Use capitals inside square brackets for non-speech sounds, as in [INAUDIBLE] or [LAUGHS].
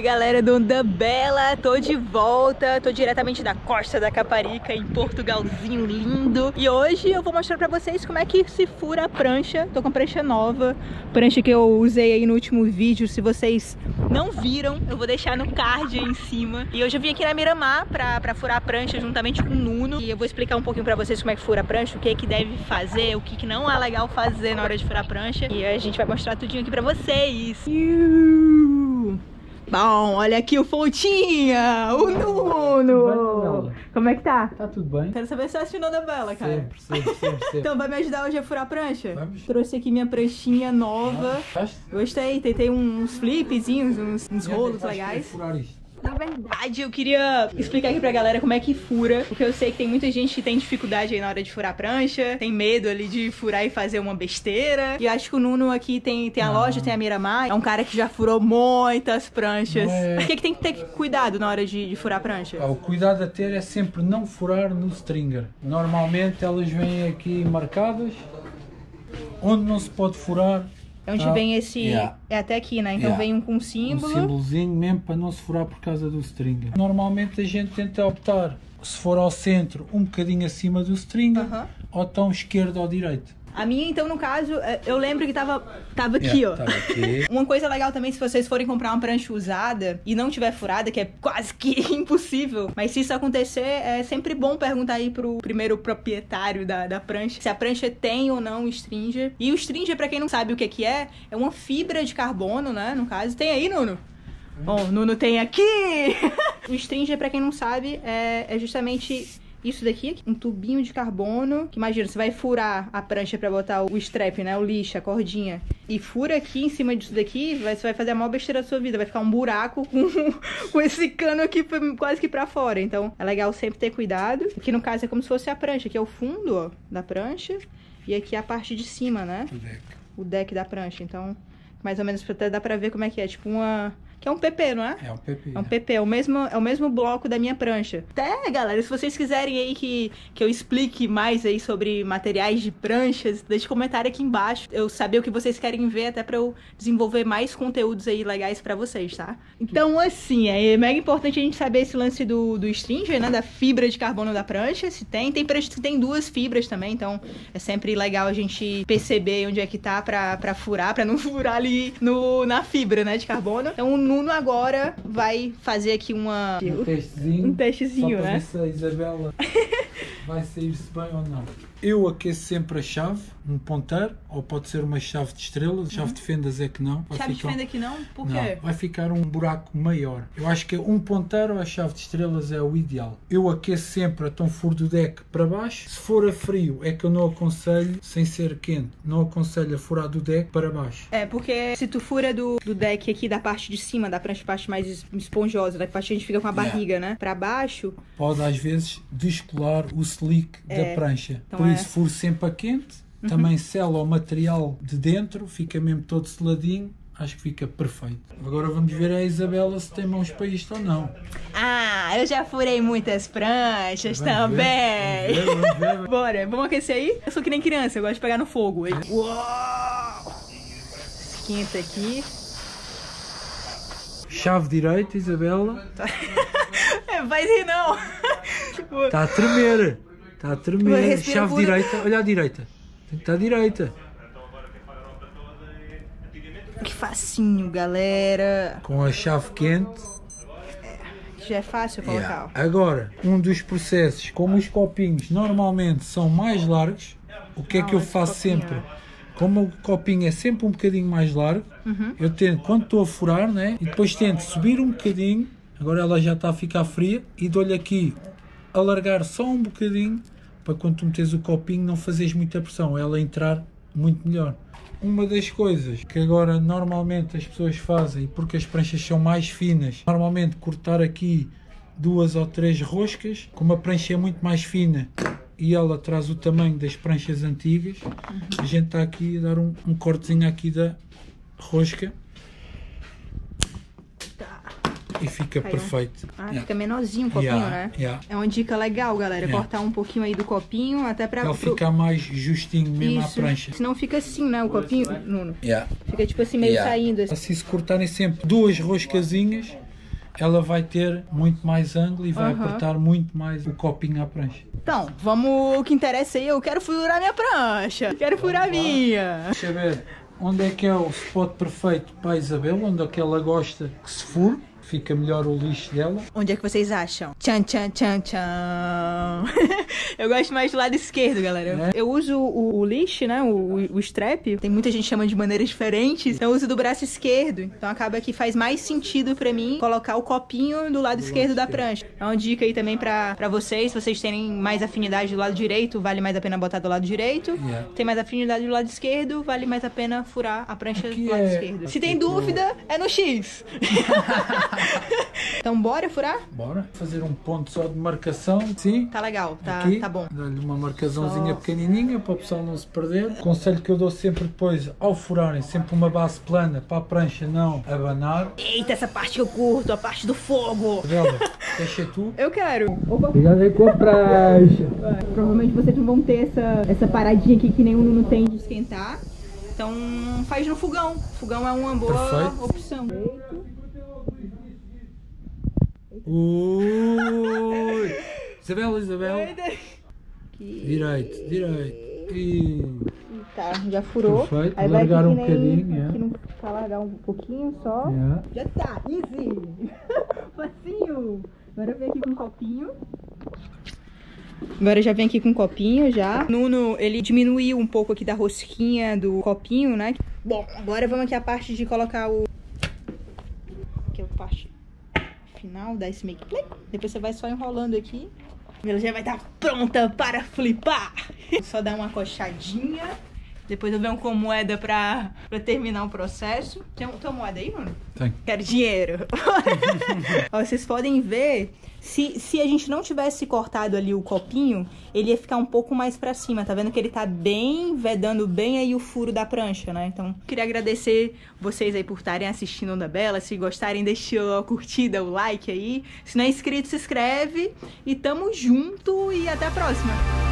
Fala galera do Onda Bela, tô de volta, tô diretamente da Costa da Caparica, em Portugalzinho lindo. E hoje eu vou mostrar pra vocês como é que se fura a prancha, tô com prancha nova Prancha que eu usei aí no último vídeo, se vocês não viram, eu vou deixar no card aí em cima. E hoje eu vim aqui na Miramar pra, pra furar a prancha juntamente com o Nuno. E eu vou explicar um pouquinho pra vocês como é que fura a prancha, o que é que deve fazer, o que, que não é legal fazer na hora de furar a prancha. E a gente vai mostrar tudinho aqui pra vocês Bom, olha aqui o Fontinha, o Nuno. Como é que tá? Tá tudo bem? Quero saber se você assinou da Bela, cara. Sempre, sempre, sempre, sempre. Então vai me ajudar hoje a furar a prancha? Vamos. Trouxe aqui minha pranchinha nova. Gostaste? Gostei, tentei uns flipzinhos, uns, uns rolos legais. furar isto? Na verdade, eu queria explicar aqui pra galera como é que fura, porque eu sei que tem muita gente que tem dificuldade aí na hora de furar a prancha, tem medo ali de furar e fazer uma besteira. E eu acho que o Nuno aqui tem, tem a Não. loja, tem a Miramar, é um cara que já furou muitas pranchas. Não é- Por que, que tem que ter cuidado na hora de, de furar a prancha? Ah, o cuidado a ter é sempre não furar no stringer. Normalmente elas vêm aqui marcadas. Onde não se pode furar, É onde Ah, vem esse. yeah. É até aqui, né? Então Yeah. vem um com um símbolo. símbolozinho mesmo para não se furar por causa do stringer. Normalmente a gente tenta optar, se for ao centro, um bocadinho acima do stringer, Aham. ou tão esquerdo ou direito. A minha, então, no caso, é, eu lembro que tava, tava aqui, Yeah, ó. tá aqui. [LAUGHS] Uma coisa legal também, se vocês forem comprar uma prancha usada e não tiver furada, que é quase que [LAUGHS] impossível, mas se isso acontecer, é sempre bom perguntar aí pro primeiro proprietário da, da prancha se a prancha tem ou não stringer. E o stringer, pra quem não sabe o que que é, é uma fibra de carbono, né, no caso. Tem aí, Nuno? Bom, Nuno tem aqui! [LAUGHS] o stringer, pra quem não sabe, é, é justamente isso daqui, um tubinho de carbono. Que imagina, você vai furar a prancha pra botar o strap, né? O lixo, a cordinha. E fura aqui em cima disso daqui, vai- você vai fazer a maior besteira da sua vida. Vai ficar um buraco com, [LAUGHS] com esse cano aqui quase que pra fora. Então é legal sempre ter cuidado. Aqui no caso é como se fosse a prancha. Aqui é o fundo, ó, da prancha. E aqui é a parte de cima, né? O deck da prancha. Então, mais ou menos até dá pra ver como é que é. Tipo uma. Que é um PP, não é? É o PP. É um PP, é o mesmo, é o mesmo bloco da minha prancha. Até, galera, se vocês quiserem aí que, que eu explique mais aí sobre materiais de pranchas, deixe comentário aqui embaixo. Eu saber o que vocês querem ver, até pra eu desenvolver mais conteúdos aí legais pra vocês, tá? Então, assim, é mega importante a gente saber esse lance do, do stringer, né? Da fibra de carbono da prancha, se tem. Tem prancha que tem duas fibras também, então é sempre legal a gente perceber onde é que tá pra, pra furar, pra não [LAUGHS] furar ali no, na fibra, né, de carbono. Então Nuno agora vai fazer aqui uma... Um testezinho. Um testezinho, né? ver se a Isabela [LAUGHS] vai sair-se bem ou não. Eu aqueço sempre a chave, um ponteiro, ou pode ser uma chave de estrelas, chave de fendas é que não. vai Chave de ficar- fenda aqui não? Por Não, quê? vai ficar um buraco maior. Eu acho que um ponteiro ou a chave de estrelas é o ideal. Eu aqueço sempre a tão furo do deck para baixo. Se for a frio, é que eu não aconselho, sem ser quente, não aconselho a furar do deck para baixo. É, porque se tu fura do, do deck aqui, da parte de cima, da prancha, parte mais es- esponjosa, da parte que a gente fica com a Yeah. barriga, né? Pra baixo, Pode às vezes descolar o slick É, da prancha. então Por é. isso furo sempre a quente. Também sela o material de dentro, fica mesmo todo seladinho. Acho que fica perfeito. Agora vamos ver a Isabela se tem mãos para isto ou não. Ah, eu já furei muitas pranchas Vamos também. ver, vamos ver, vamos ver. [LAUGHS] Bora, vamos aquecer aí? Eu sou que nem criança, eu gosto de pegar no fogo. Uau! Esquenta aqui. Chave direita, Isabela. [LAUGHS] É, faz rir não. [LAUGHS] Tipo, Está a tremer. Está a tremer. Chave direita. Olha à direita. Tem que estar à direita. que facinho, galera. Com a chave quente. Já é fácil colocar, Yeah. Agora, um dos processos, como os copinhos normalmente são mais largos, o que é que eu faço copinho, sempre? é. Como o copinho é sempre um bocadinho mais largo, Uhum. eu tento, quando estou a furar, né? E depois tento subir um bocadinho, agora ela já está a ficar fria, e dou-lhe aqui, alargar só um bocadinho, para quando tu metes o copinho não fazeres muita pressão, ela entrar muito melhor. Uma das coisas que agora normalmente as pessoas fazem, porque as pranchas são mais finas, normalmente cortar aqui duas ou três roscas, como a prancha é muito mais fina e ela traz o tamanho das pranchas antigas, a gente está aqui a dar um, um cortezinho aqui da rosca. E fica Caiu. perfeito. Ah, Yeah. fica menorzinho o copinho, Yeah, né? yeah. É uma dica legal, galera. Yeah. Cortar um pouquinho aí do copinho, até pra... Ele pro- fica mais justinho mesmo Isso. prancha. Senão fica assim, né? O copinho, Nuno. Yeah. Fica tipo assim, meio Yeah. saindo. assim. Assim se cortarem sempre duas roscazinhas, ela vai ter muito mais ângulo e vai Aham. apertar muito mais o copinho à prancha. Então, vamos. O que interessa aí, eu quero furar minha prancha. Quero furar a minha. Deixa eu ver onde é que é o spot perfeito para a Isabel, onde é que ela gosta que se fure, fica melhor o lixo dela. Onde é que vocês acham? Tchan, tchan, tchan, tchan. [LAUGHS] eu gosto mais do lado esquerdo, galera. É? Eu uso o, o lixo, né? O, o strap. Tem muita gente que chama de maneiras diferentes. Então eu uso do braço esquerdo. Então acaba que faz mais sentido pra mim colocar o copinho do lado esquerdo da prancha. É uma dica aí também pra, pra vocês. Se vocês terem mais afinidade do lado direito, vale mais a pena botar do lado direito. Yeah. Tem mais afinidade do lado esquerdo, vale mais a pena furar a prancha Aqui do lado é- esquerdo. Se tem é dúvida, é no X. [LAUGHS] então bora furar? Bora fazer um ponto só de marcação, sim. Tá legal, tá, Aqui, tá bom. Dá-lhe uma marcaçãozinha Só- pequenininha para o pessoal não se perder. O conselho que eu dou sempre depois, ao furarem, sempre uma base plana para a prancha não abanar. Eita, essa parte que eu curto, a parte do fogo. Isabela, [LAUGHS] deixa tu. Eu quero. Opa. Cuidado aí com a prancha. Provavelmente vocês não vão ter essa, essa paradinha aqui que nenhum não tem de esquentar. Então faz no fogão. Fogão é uma boa Perfeito. opção. Ui! Isabela, Isabela. Aqui. Direito, direito. E... Tá, já furou. Perfeito. Aí vai que um bocadinho, é. Aqui no, pra alargar um pouquinho só. Yeah. Já tá, easy. [LAUGHS] Facinho. Agora eu venho aqui com um copinho. Agora já venho aqui com um copinho já. Nuno, ele diminuiu um pouco aqui da rosquinha do copinho, né? Bom, agora vamos aqui a parte de colocar o... Aqui é a parte final, dar esse make play. Depois você vai só enrolando aqui. Ela já vai estar pronta para flipar. [LAUGHS] Só dar uma coxadinha. Depois eu venho com moeda pra, pra terminar o processo. Tem, tem uma moeda aí, mano? Tem. Quero dinheiro. [LAUGHS] Ó, vocês podem ver, se, se a gente não tivesse cortado ali o copinho, ele ia ficar um pouco mais pra cima. Tá vendo que ele tá bem, vedando bem aí o furo da prancha, né? Então, queria agradecer vocês aí por estarem assistindo Onda Bela. Se gostarem, deixa a curtida, o like aí. Se não é inscrito, se inscreve. E tamo junto e até a próxima.